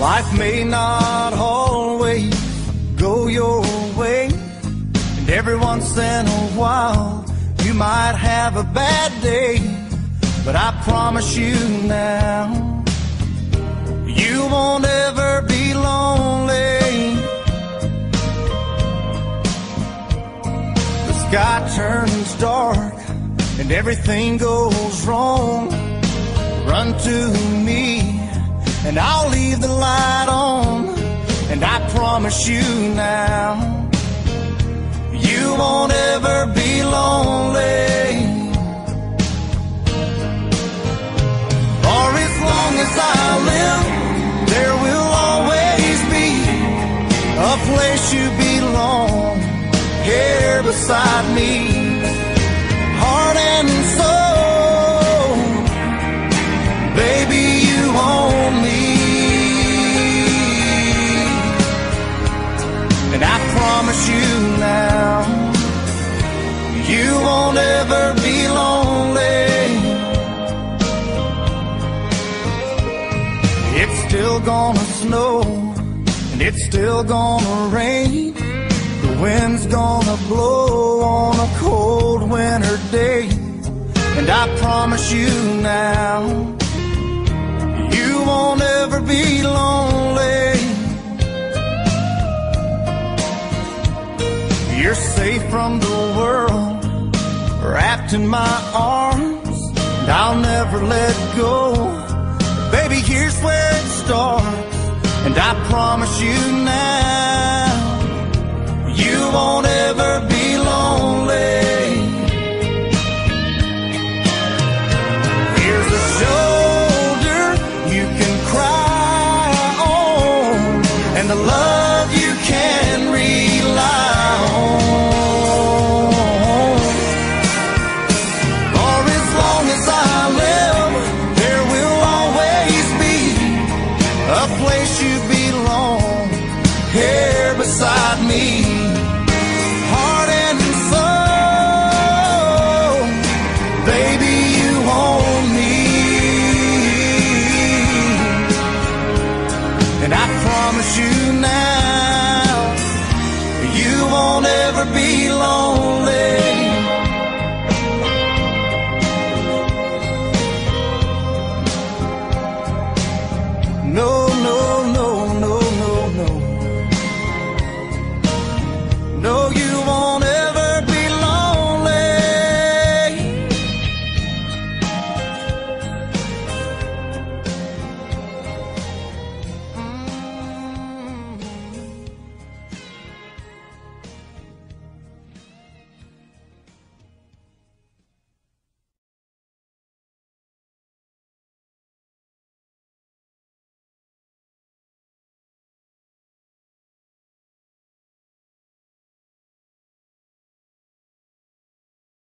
Life may not always go your way, and every once in a while you might have a bad day. But I promise you now, you won't ever be lonely. The sky turns dark and everything goes wrong. Run to me and I'll leave promise you now, you won't ever be lonely. For as long as I live, there will always be a place you belong here beside me. And I promise you now, you won't ever be lonely. It's still gonna snow, and it's still gonna rain. The wind's gonna blow on a cold winter day. And I promise you now, you won't ever be lonely. In my arms, and I'll never let go. Baby, here's where it starts, and I promise you now, you won't ever never be lonely.